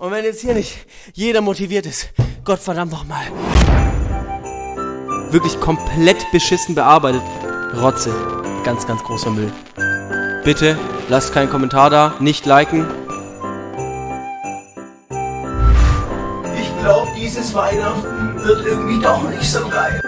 Und wenn jetzt hier nicht jeder motiviert ist, Gott verdammt nochmal. Wirklich komplett beschissen bearbeitet. Rotze. Ganz, ganz großer Müll. Bitte lasst keinen Kommentar da, nicht liken. Ich glaube, dieses Weihnachten wird irgendwie doch nicht so geil.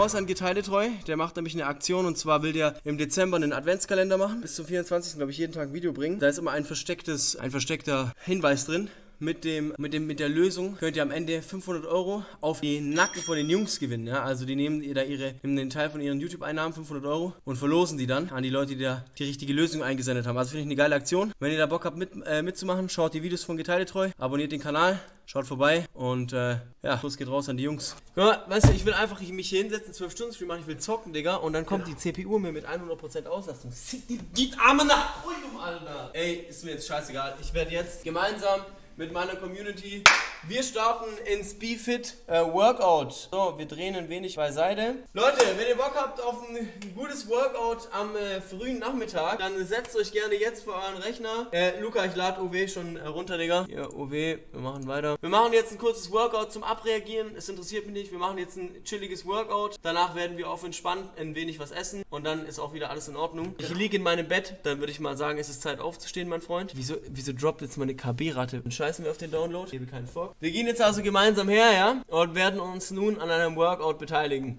Raus an Geteiletreu. Der macht nämlich eine Aktion und zwar will der im Dezember einen Adventskalender machen. Bis zum 24. glaube ich jeden Tag ein Video bringen. Da ist immer ein verstecktes, ein versteckter Hinweis drin mit dem, mit dem, mit der Lösung könnt ihr am Ende 500 Euro auf die Nacken von den Jungs gewinnen. Ja? Also die nehmen da ihre, nehmen den Teil von ihren YouTube-Einnahmen, 500 Euro, und verlosen die dann an die Leute, die da die richtige Lösung eingesendet haben. Also finde ich eine geile Aktion. Wenn ihr da Bock habt mit, äh, mitzumachen, schaut die Videos von Geteiletreu, abonniert den Kanal, schaut vorbei und äh, ja, los geht raus an die Jungs. Ja, weißt du, ich will einfach mich hier hinsetzen, 12 Stunden Stream machen, ich will zocken, Digga, und dann kommt die CPU mir mit 100% Auslastung. Die, die Arme nach oben, Alter. Ey, ist mir jetzt scheißegal. Ich werde jetzt gemeinsam mit meiner Community. Wir starten ins BeFit äh, Workout. So, wir drehen ein wenig beiseite. Leute, wenn ihr Bock habt auf ein, gutes Workout am äh, frühen Nachmittag, dann setzt euch gerne jetzt vor euren Rechner. Äh, Luca, ich lade OW schon äh, runter, Digga. Hier, OW, wir machen weiter. Wir machen jetzt ein kurzes Workout zum Abreagieren. Es interessiert mich nicht. Wir machen jetzt ein chilliges Workout. Danach werden wir auf entspannt ein wenig was essen und dann ist auch wieder alles in Ordnung. Ich liege in meinem Bett, dann würde ich mal sagen, es ist Zeit aufzustehen, mein Freund. Wieso, wieso droppt jetzt meine KB-Rate? Scheißen wir auf den Download. Ich gebe keinen Fuck. Wir gehen jetzt also gemeinsam her, ja? Und werden uns nun an einem Workout beteiligen.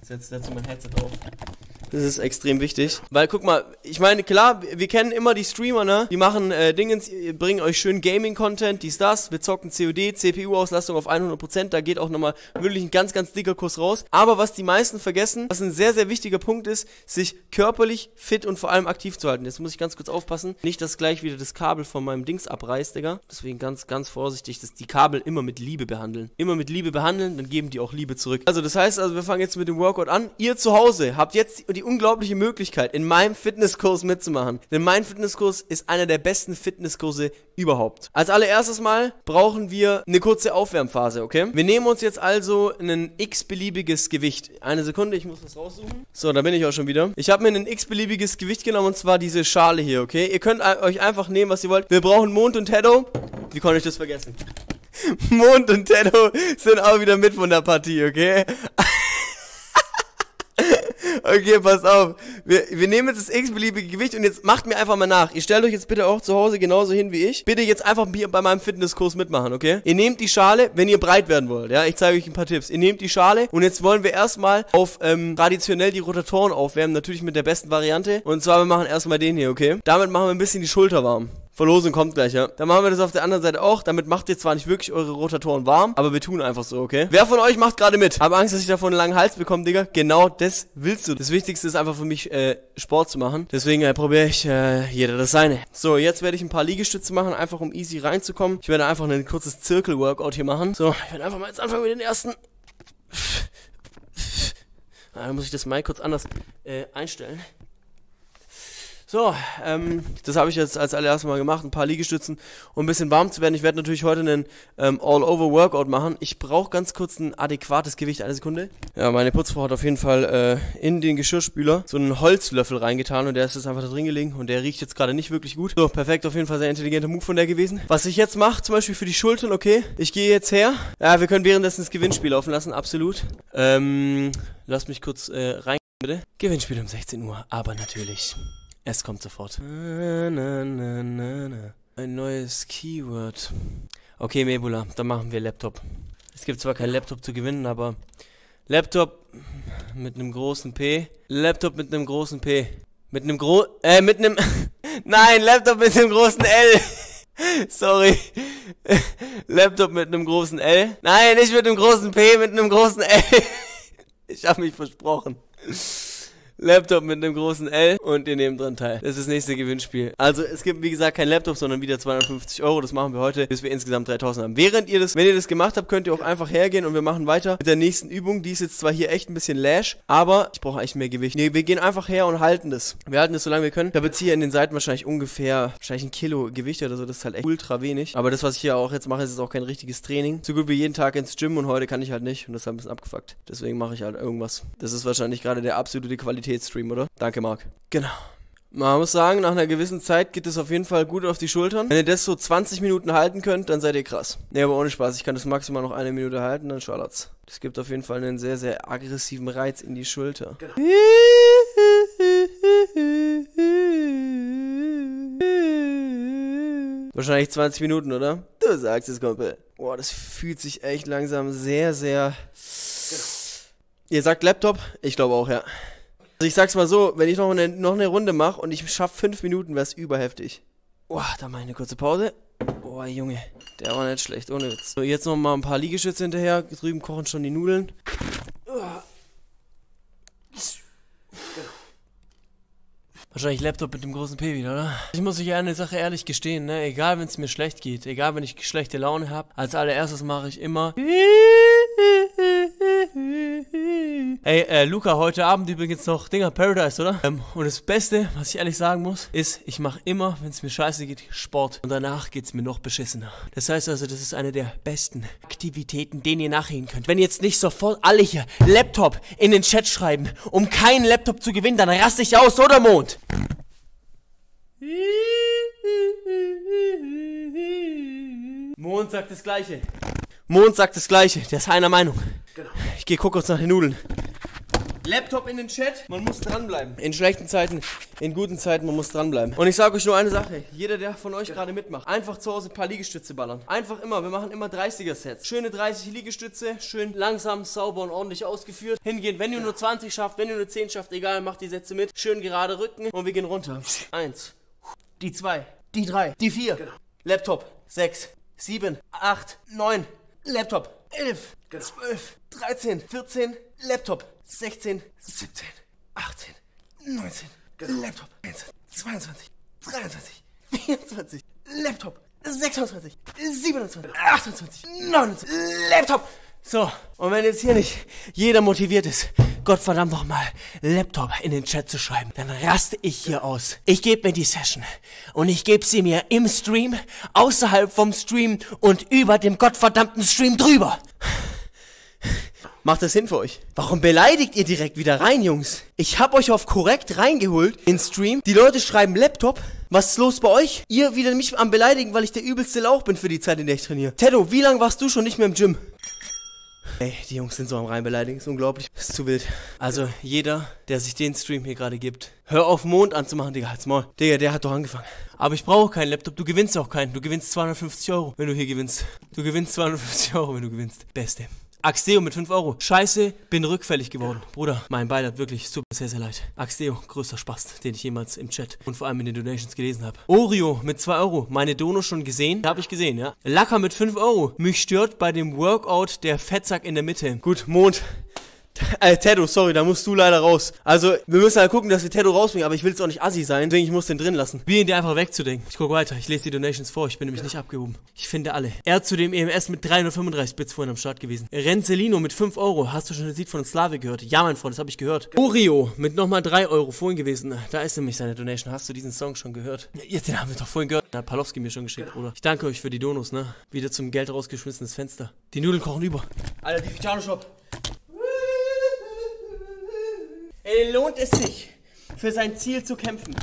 Ich setze dazu mein Headset auf. Das ist extrem wichtig. Weil guck mal, ich meine, klar, wir kennen immer die Streamer, ne? Die machen äh, Dingens, bringen euch schön Gaming-Content, dies, das. Wir zocken COD, CPU-Auslastung auf 100%. Da geht auch nochmal wirklich ein ganz, ganz dicker Kuss raus. Aber was die meisten vergessen, was ein sehr, sehr wichtiger Punkt ist, sich körperlich fit und vor allem aktiv zu halten. Jetzt muss ich ganz kurz aufpassen. Nicht, dass gleich wieder das Kabel von meinem Dings abreißt, Digga. Deswegen ganz, ganz vorsichtig, dass die Kabel immer mit Liebe behandeln. Immer mit Liebe behandeln, dann geben die auch Liebe zurück. Also das heißt, also wir fangen jetzt mit dem Workout an. Ihr zu Hause habt jetzt die unglaubliche Möglichkeit, in meinem Fitnesskurs mitzumachen. Denn mein Fitnesskurs ist einer der besten Fitnesskurse überhaupt. Als allererstes mal brauchen wir eine kurze Aufwärmphase, okay? Wir nehmen uns jetzt also ein x-beliebiges Gewicht. Eine Sekunde, ich muss das raussuchen. So, da bin ich auch schon wieder. Ich habe mir ein x-beliebiges Gewicht genommen und zwar diese Schale hier, okay? Ihr könnt euch einfach nehmen, was ihr wollt. Wir brauchen Mond und Teddo. Wie konnte ich das vergessen? Mond und Teddo sind auch wieder mit von der Partie, okay? Okay, pass auf. Wir, wir nehmen jetzt das x-beliebige Gewicht und jetzt macht mir einfach mal nach. Ihr stellt euch jetzt bitte auch zu Hause genauso hin wie ich. Bitte jetzt einfach hier bei meinem Fitnesskurs mitmachen, okay? Ihr nehmt die Schale, wenn ihr breit werden wollt, ja? Ich zeige euch ein paar Tipps. Ihr nehmt die Schale und jetzt wollen wir erstmal auf ähm, traditionell die Rotatoren aufwärmen. Natürlich mit der besten Variante. Und zwar, wir machen erstmal den hier, okay? Damit machen wir ein bisschen die Schulter warm. Verlosung kommt gleich, ja. Dann machen wir das auf der anderen Seite auch. Damit macht ihr zwar nicht wirklich eure Rotatoren warm, aber wir tun einfach so, okay? Wer von euch macht gerade mit? Hab Angst, dass ich davon einen langen Hals bekomme, Digga. Genau das willst du. Das Wichtigste ist einfach für mich, äh, Sport zu machen. Deswegen äh, probiere ich äh, jeder das seine. So, jetzt werde ich ein paar Liegestütze machen, einfach um easy reinzukommen. Ich werde einfach ein kurzes Zirkel-Workout hier machen. So, ich werde einfach mal jetzt anfangen mit den ersten. Da muss ich das mal kurz anders äh, einstellen. So, ähm, das habe ich jetzt als allererstes mal gemacht, ein paar Liegestützen, um ein bisschen warm zu werden. Ich werde natürlich heute einen ähm, All-Over-Workout machen. Ich brauche ganz kurz ein adäquates Gewicht, eine Sekunde. Ja, meine Putzfrau hat auf jeden Fall äh, in den Geschirrspüler so einen Holzlöffel reingetan und der ist jetzt einfach da drin gelegen und der riecht jetzt gerade nicht wirklich gut. So, perfekt, auf jeden Fall sehr intelligenter Move von der gewesen. Was ich jetzt mache, zum Beispiel für die Schultern, okay, ich gehe jetzt her. Ja, wir können währenddessen das Gewinnspiel laufen lassen, absolut. Ähm, lass mich kurz äh, rein, bitte. Gewinnspiel um 16 Uhr, aber natürlich es kommt sofort. Na, na, na, Ein neues Keyword. Okay, Mebula, dann machen wir Laptop. Es gibt zwar kein Laptop zu gewinnen, aber Laptop mit einem großen P. Laptop mit einem großen P. Mit einem gro... Äh, mit einem... Nein, Laptop mit einem großen L. Sorry. Laptop mit einem großen L. Nein, nicht mit einem großen P, mit einem großen L. Ich habe mich versprochen. Laptop mit einem großen L und ihr nehmt dran teil. Das ist das nächste Gewinnspiel. Also es gibt wie gesagt kein Laptop, sondern wieder 250 Euro. Das machen wir heute, bis wir insgesamt 3000 haben. Während ihr das, wenn ihr das gemacht habt, könnt ihr auch einfach hergehen und wir machen weiter mit der nächsten Übung. Die ist jetzt zwar hier echt ein bisschen lash, aber ich brauche eigentlich mehr Gewicht. Nee, wir gehen einfach her und halten das. Wir halten das so lange wir können. Da wird hier in den Seiten wahrscheinlich ungefähr, wahrscheinlich ein Kilo Gewicht oder so. Das ist halt echt ultra wenig. Aber das, was ich hier auch jetzt mache, ist jetzt auch kein richtiges Training. So gut wie jeden Tag ins Gym und heute kann ich halt nicht und das ist ein bisschen abgefuckt. Deswegen mache ich halt irgendwas. Das ist wahrscheinlich gerade der absolute Qualitätsstream, oder? Danke, Marc. Genau. Man muss sagen, nach einer gewissen Zeit geht es auf jeden Fall gut auf die Schultern. Wenn ihr das so 20 Minuten halten könnt, dann seid ihr krass. Nee, aber ohne Spaß. Ich kann das maximal noch eine Minute halten, dann schallert's. Das gibt auf jeden Fall einen sehr, sehr aggressiven Reiz in die Schulter. Genau. Wahrscheinlich 20 Minuten, oder? Du sagst es, Kumpel. Boah, das fühlt sich echt langsam sehr, sehr... Genau. Ihr sagt Laptop? Ich glaube auch, ja. Also ich sag's mal so, wenn ich noch eine, noch eine Runde mache und ich schaff fünf Minuten, wär's überheftig. Boah, da mal eine kurze Pause. Boah, Junge, der war nicht schlecht, ohne Witz. So, jetzt noch mal ein paar Liegestütze hinterher. Drüben kochen schon die Nudeln. Wahrscheinlich Laptop mit dem großen P wieder, oder? Ich muss euch eine Sache ehrlich gestehen, ne? Egal, wenn es mir schlecht geht, egal, wenn ich schlechte Laune habe, als allererstes mache ich immer Ey, äh, Luca, heute Abend übrigens noch Dinger Paradise, oder? Ähm, und das Beste, was ich ehrlich sagen muss, ist, ich mache immer, wenn es mir scheiße geht, Sport. Und danach geht's mir noch beschissener. Das heißt also, das ist eine der besten Aktivitäten, denen ihr nachgehen könnt. Wenn jetzt nicht sofort alle hier Laptop in den Chat schreiben, um keinen Laptop zu gewinnen, dann raste ich aus, oder Mond? Mond sagt das Gleiche. Mond sagt das Gleiche. Der ist einer Meinung. Genau. Ich gehe gucken uns nach den Nudeln. Laptop in den Chat, man muss dranbleiben. In schlechten Zeiten, in guten Zeiten, man muss dranbleiben. Und ich sage euch nur eine Sache, jeder, der von euch gerade mitmacht, einfach zu Hause ein paar Liegestütze ballern. Einfach immer, wir machen immer 30er-Sets. Schöne 30 Liegestütze, schön langsam, sauber und ordentlich ausgeführt. Hingehen, wenn ihr nur 20 schafft, wenn ihr nur 10 schafft, egal, macht die Sätze mit. Schön gerade Rücken und wir gehen runter. Eins, die zwei, die drei, die vier. Genau. Laptop, sechs, sieben, acht, neun. Laptop, elf, zwölf, dreizehn, vierzehn. Laptop, 16, 17, 18, 19, Laptop, 22, 23, 24, Laptop, 26, 27, 28, 29, Laptop. So, und wenn jetzt hier nicht jeder motiviert ist, Gottverdammt nochmal, Laptop in den Chat zu schreiben, dann raste ich hier aus. Ich gebe mir die Session und ich gebe sie mir im Stream, außerhalb vom Stream und über dem gottverdammten Stream drüber. Macht das Sinn für euch? Warum beleidigt ihr direkt wieder rein, Jungs? Ich hab euch auf korrekt reingeholt in Stream. Die Leute schreiben Laptop. Was ist los bei euch? Ihr wieder mich am beleidigen, weil ich der übelste Lauch bin für die Zeit, in der ich trainiere. Teddo, wie lange warst du schon nicht mehr im Gym? Ey, die Jungs sind so am reinbeleidigen, ist unglaublich. Ist zu wild. Also, jeder, der sich den Stream hier gerade gibt, hör auf Mond anzumachen, Digga, halt's Maul. Digga, der hat doch angefangen. Aber ich brauche keinen Laptop, du gewinnst auch keinen. Du gewinnst 250 Euro, wenn du hier gewinnst. Du gewinnst 250 Euro, wenn du gewinnst. Beste. Axdeo mit 5 Euro. Scheiße, bin rückfällig geworden. Bruder, mein Beileid, wirklich, super, sehr, sehr leid. Axdeo, größter Spaß, den ich jemals im Chat und vor allem in den Donations gelesen habe. Oreo mit 2 Euro. Meine Dono schon gesehen? Habe ich gesehen, ja. Lacker mit 5 Euro. Mich stört bei dem Workout der Fettsack in der Mitte. Gut, Mond. Äh, Tedo, sorry, da musst du leider raus. Also, wir müssen halt gucken, dass wir Tedo rausbringen, aber ich will jetzt auch nicht assi sein, deswegen ich muss den drin lassen. Wie ihn dir einfach wegzudenken. Ich guck weiter, ich lese die Donations vor, ich bin nämlich nicht abgehoben. Ich finde alle. Er zu dem EMS mit 335 Bits vorhin am Start gewesen. Renzelino mit 5 Euro. Hast du schon das Lied von Slavi gehört? Ja, mein Freund, das habe ich gehört. Urio mit nochmal 3 Euro vorhin gewesen. Da ist nämlich seine Donation. Hast du diesen Song schon gehört? Ja, den haben wir doch vorhin gehört. Da hat Palowski mir schon geschickt, Bruder. Ich danke euch für die Donos, ne? Wieder zum Geld rausgeschmissenes Fenster. Die Nudeln kochen über. Alter, die Shop. Lohnt es sich, für sein Ziel zu kämpfen.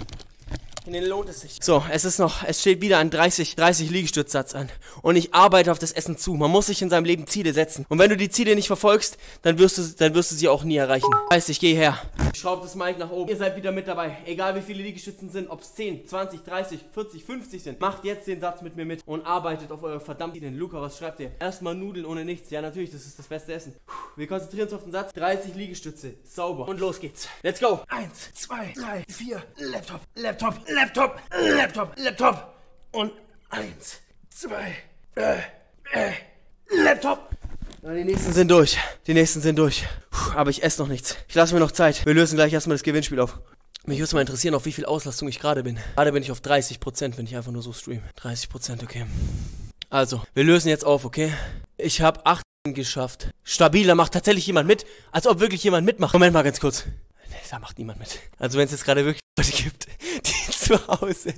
Ihnen lohnt es sich. So, es ist noch, es steht wieder ein 30, 30 Liegestützsatz an. Und ich arbeite auf das Essen zu. Man muss sich in seinem Leben Ziele setzen. Und wenn du die Ziele nicht verfolgst, dann wirst du, dann wirst du sie auch nie erreichen. Heißt, ich gehe her. Schraubt das Mic nach oben. Ihr seid wieder mit dabei. Egal wie viele Liegestützen sind, ob es 10, 20, 30, 40, 50 sind. Macht jetzt den Satz mit mir mit und arbeitet auf eure verdammten Ziele. Luca, was schreibt ihr? Erstmal Nudeln ohne nichts. Ja, natürlich, das ist das beste Essen. Wir konzentrieren uns auf den Satz. 30 Liegestütze. Sauber. Und los geht's. Let's go. Eins, zwei, drei, vier. Laptop, Laptop, Laptop, Laptop, Laptop. Und eins, zwei, äh, äh, Laptop. Ja, die nächsten sind durch. Die nächsten sind durch. Puh, aber ich esse noch nichts. Ich lasse mir noch Zeit. Wir lösen gleich erstmal das Gewinnspiel auf. Mich würde mal interessieren, auf wie viel Auslastung ich gerade bin. Gerade bin ich auf 30%, wenn ich einfach nur so stream. 30%, okay. Also, wir lösen jetzt auf, okay? Ich habe 8 geschafft. Stabil, da macht tatsächlich jemand mit. Als ob wirklich jemand mitmacht. Moment mal ganz kurz. Nee, da macht niemand mit. Also wenn es jetzt gerade wirklich Leute gibt, zu Hause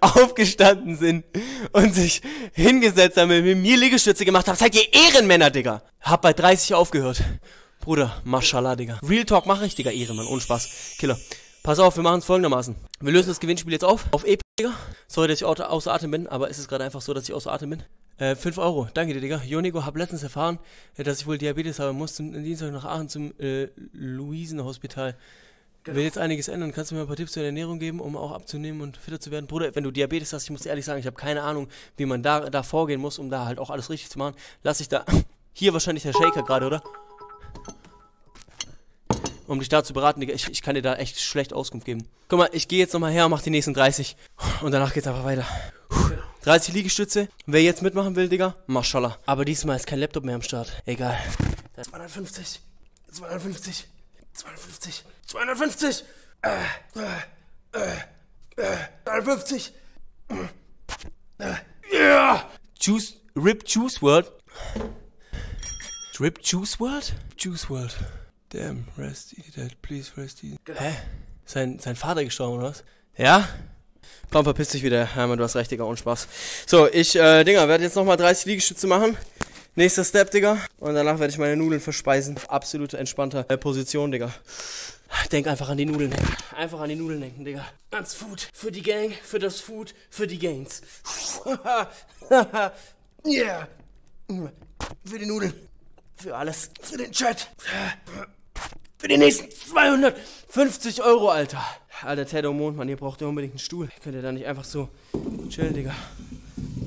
aufgestanden sind und sich hingesetzt haben, mit mir Liegestütze gemacht haben, seid ihr Ehrenmänner, Digga. Hab bei 30 aufgehört. Bruder, Mashallah, Digga. Real Talk mach ich, Digga, Ehrenmann, ohne Spaß. Killer. Pass auf, wir machen es folgendermaßen. Wir lösen das Gewinnspiel jetzt auf. Auf E, Digga. Sorry, dass ich außer, Atem bin, aber es ist gerade einfach so, dass ich außer Atem bin. Äh, 5 Euro. Danke dir, Digga. Jonigo, hab letztens erfahren, äh, dass ich wohl Diabetes habe. Muss zum Dienstag nach Aachen zum äh, Luisenhospital. Will jetzt einiges ändern. Kannst du mir ein paar Tipps zur Ernährung geben, um auch abzunehmen und fitter zu werden? Bruder, wenn du Diabetes hast, ich muss ehrlich sagen, ich habe keine Ahnung, wie man da, da vorgehen muss, um da halt auch alles richtig zu machen. Lass ich da. Hier wahrscheinlich der Shaker gerade, oder? um dich da zu beraten, Digga. Ich, ich kann dir da echt schlecht Auskunft geben. Guck mal, ich gehe jetzt nochmal her und mach die nächsten 30. Und danach geht's einfach weiter. 30 Liegestütze. Wer jetzt mitmachen will, Digga, Mashallah. Aber diesmal ist kein Laptop mehr am Start. Egal. 250. 250. 250. 250. Äh, äh, äh, 250. Äh, yeah. Juice, Rip Juice World. Rip Juice World? Juice World. Damn, rest dead, please rest Hä? Sein, sein Vater gestorben, oder was? Ja? Komm, verpiss dich wieder. Hermann, du hast recht, Digga, und Spaß. So, ich, äh, Digga, werde jetzt nochmal 30 Liegestütze machen. Nächster Step, Digga. Und danach werde ich meine Nudeln verspeisen. Auf absolute entspannter äh, Position, Digga. Denk einfach an die Nudeln. Einfach an die Nudeln denken, Digga. Ans Food. Für die Gang, für das Food, für die Gains. yeah. Für die Nudeln. Für alles. Für den Chat. Für die nächsten 250 Euro, Alter. Alter, Teddo Mondmann, ihr braucht ja unbedingt einen Stuhl. Könnt ihr da nicht einfach so chillen, Digga.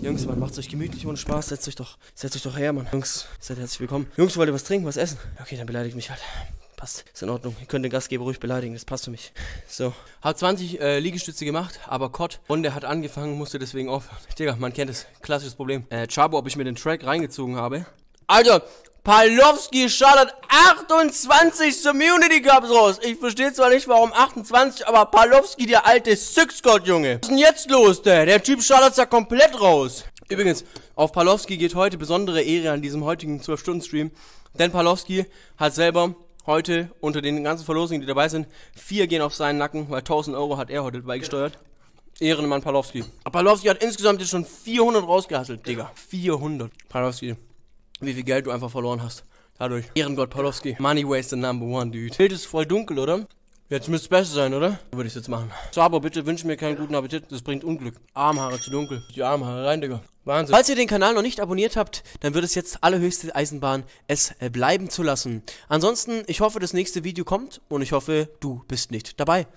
Jungs, man macht's euch gemütlich ohne Spaß. Setzt euch doch, setzt euch doch her, Mann. Jungs, seid herzlich willkommen. Jungs, wollt ihr was trinken, was essen? Okay, dann beleidigt mich halt. Passt, ist in Ordnung. Ihr könnt den Gastgeber ruhig beleidigen, das passt für mich. So, hat 20 äh, Liegestütze gemacht, aber Kott. Und der hat angefangen, musste deswegen aufhören. Digga, man kennt es. Klassisches Problem. Äh, Chabo, ob ich mir den Track reingezogen habe. Alter, Palowski startet 28 Community Cups raus. Ich verstehe zwar nicht, warum 28, aber Palowski, der alte Six-God, Junge. Was ist denn jetzt los, der? Der Typ startet ja komplett raus. Übrigens, auf Palowski geht heute besondere Ehre an diesem heutigen 12-Stunden-Stream. Denn Palowski hat selber heute unter den ganzen Verlosungen, die dabei sind, vier gehen auf seinen Nacken, weil 1000 Euro hat er heute beigesteuert. Ehrenmann Palowski. Palowski hat insgesamt jetzt schon 400 rausgehasselt, Digga. 400. Palowski wie viel Geld du einfach verloren hast. Dadurch. Ehrengott Palowski. Money waste the number one, dude. Bild ist voll dunkel, oder? Jetzt müsste es besser sein, oder? Würde ich jetzt machen. So, aber bitte wünsche mir keinen guten Appetit. Das bringt Unglück. Armhaare zu dunkel. Die Armhaare rein, Digga. Wahnsinn. Falls ihr den Kanal noch nicht abonniert habt, dann wird es jetzt allerhöchste Eisenbahn, es äh, bleiben zu lassen. Ansonsten, ich hoffe, das nächste Video kommt und ich hoffe, du bist nicht dabei.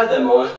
Halt dein Maul.